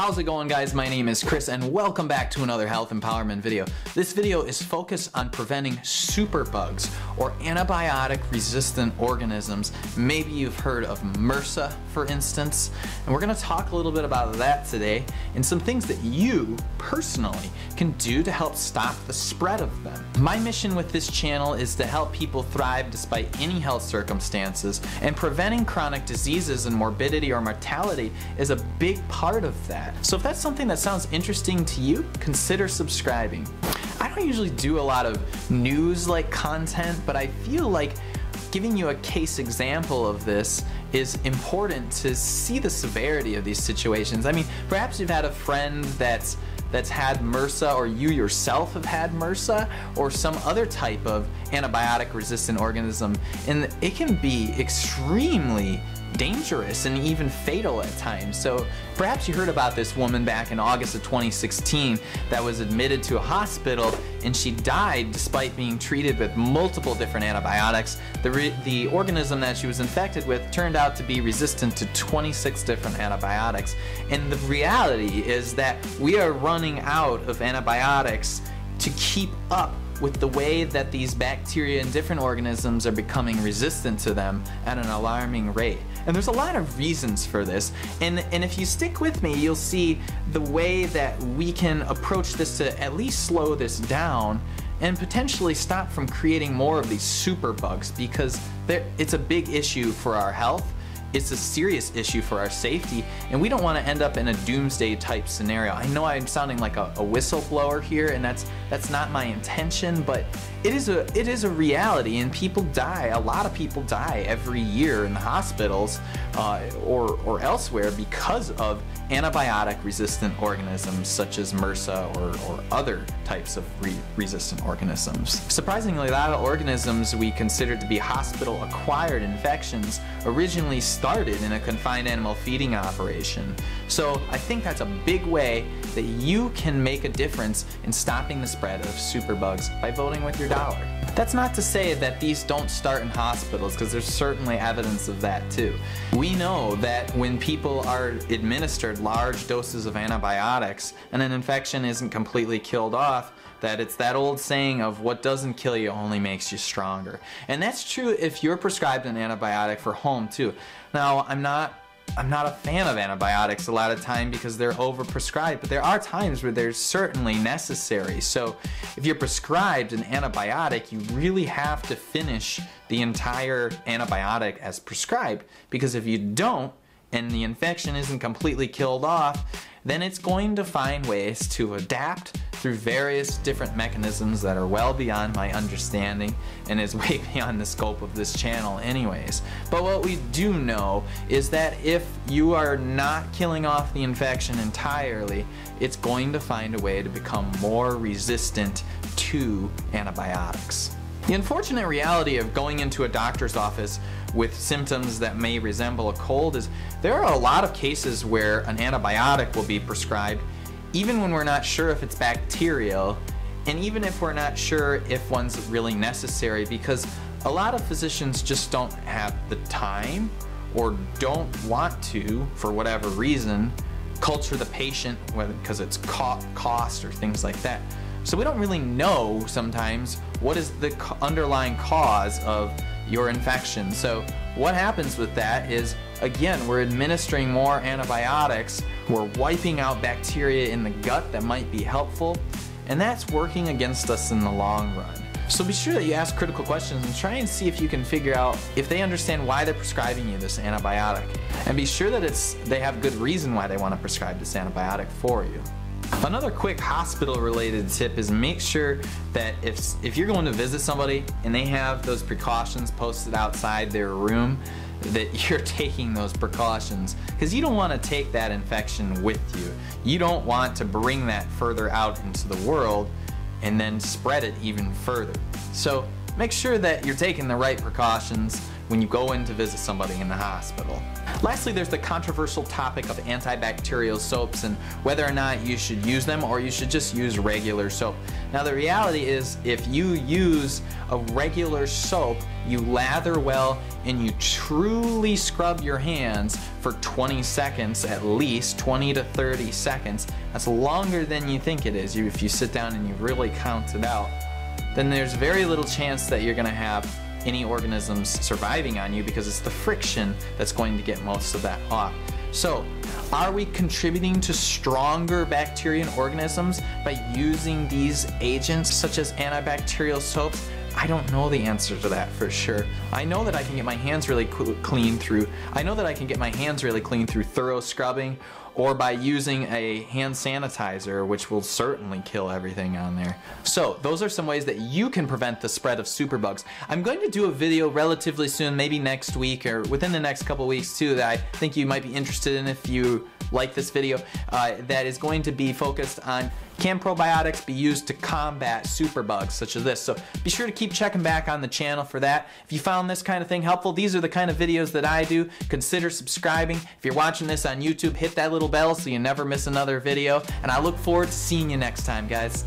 How's it going guys? My name is Chris and welcome back to another health empowerment video. This video is focused on preventing superbugs or antibiotic resistant organisms. Maybe you've heard of MRSA for instance, and we're gonna talk a little bit about that today and some things that you personally can do to help stop the spread of them. My mission with this channel is to help people thrive despite any health circumstances and preventing chronic diseases and morbidity or mortality is a big part of that. So if that's something that sounds interesting to you, consider subscribing. I don't usually do a lot of news like content, but I feel like giving you a case example of this is important to see the severity of these situations. I mean, perhaps you've had a friend that's that's had MRSA or you yourself have had MRSA or some other type of antibiotic resistant organism and it can be extremely dangerous and even fatal at times. So perhaps you heard about this woman back in August of 2016 that was admitted to a hospital and she died despite being treated with multiple different antibiotics. The, the organism that she was infected with turned out to be resistant to 26 different antibiotics. And the reality is that we are running out of antibiotics to keep up with the way that these bacteria and different organisms are becoming resistant to them at an alarming rate. And there's a lot of reasons for this. And, and if you stick with me, you'll see the way that we can approach this to at least slow this down and potentially stop from creating more of these super bugs because it's a big issue for our health it's a serious issue for our safety and we don't want to end up in a doomsday type scenario. I know I'm sounding like a, a, whistleblower here and that's that's not my intention but it is a it is a reality and people die a lot of people die every year in the hospitals uh, or or elsewhere because of antibiotic resistant organisms such as MRSA or, or other types of re resistant organisms. Surprisingly, a lot of organisms we consider to be hospital acquired infections originally started in a confined animal feeding operation. So I think that's a big way that you can make a difference in stopping the spread of superbugs by voting with your dollar. That's not to say that these don't start in hospitals, because there's certainly evidence of that too. We know that when people are administered large doses of antibiotics and an infection isn't completely killed off, that it's that old saying of what doesn't kill you only makes you stronger. And that's true if you're prescribed an antibiotic for home too. Now, I'm not I'm not a fan of antibiotics a lot of time because they're overprescribed, but there are times where they're certainly necessary. So if you're prescribed an antibiotic, you really have to finish the entire antibiotic as prescribed because if you don't and the infection isn't completely killed off, then it's going to find ways to adapt through various different mechanisms that are well beyond my understanding and is way beyond the scope of this channel anyways. But what we do know is that if you are not killing off the infection entirely, it's going to find a way to become more resistant to antibiotics. The unfortunate reality of going into a doctor's office with symptoms that may resemble a cold is there are a lot of cases where an antibiotic will be prescribed even when we're not sure if it's bacterial and even if we're not sure if one's really necessary because a lot of physicians just don't have the time or don't want to, for whatever reason, culture the patient whether because it's cost or things like that. So we don't really know sometimes what is the underlying cause of your infection. So what happens with that is, again, we're administering more antibiotics, we're wiping out bacteria in the gut that might be helpful, and that's working against us in the long run. So be sure that you ask critical questions and try and see if you can figure out if they understand why they're prescribing you this antibiotic. And be sure that it's they have good reason why they want to prescribe this antibiotic for you. Another quick hospital related tip is make sure that if, if you're going to visit somebody and they have those precautions posted outside their room, that you're taking those precautions because you don't want to take that infection with you. You don't want to bring that further out into the world and then spread it even further. So make sure that you're taking the right precautions when you go in to visit somebody in the hospital. Lastly, there's the controversial topic of antibacterial soaps and whether or not you should use them or you should just use regular soap. Now the reality is if you use a regular soap, you lather well and you truly scrub your hands for 20 seconds at least, 20 to 30 seconds. That's longer than you think it is. If you sit down and you really count it out, then there's very little chance that you're gonna have any organisms surviving on you because it's the friction that's going to get most of that off. So, are we contributing to stronger bacteria and organisms by using these agents such as antibacterial soaps? I don't know the answer to that for sure. I know that I can get my hands really clean through, I know that I can get my hands really clean through thorough scrubbing or by using a hand sanitizer, which will certainly kill everything on there. So those are some ways that you can prevent the spread of superbugs. I'm going to do a video relatively soon, maybe next week or within the next couple weeks too, that I think you might be interested in if you like this video, uh, that is going to be focused on can probiotics be used to combat superbugs such as this? So be sure to keep checking back on the channel for that. If you found this kind of thing helpful, these are the kind of videos that I do. Consider subscribing. If you're watching this on YouTube, hit that little bell so you never miss another video. And I look forward to seeing you next time, guys.